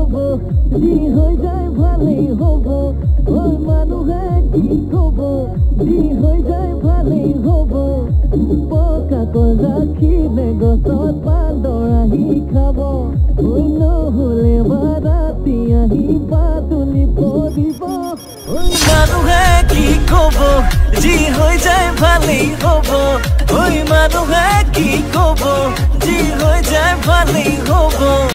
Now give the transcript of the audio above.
হ'ব? যি হৈ যায় ভালেই হ'ব। হৈ মানুহে কি ক'ব যি হৈ যায় ভালেই হ'ব। পকা ৰাখিলে গছত বান্দৰ আহি খাব। নহ'লে বা ৰাতি আহি পাতলি পৰিব মানুহে কি ক'ব যি হৈ যায় ভালেই হ'ব। ঐ মানুহে কি ক'ব যি হৈ যায় ভালেই হ'ব।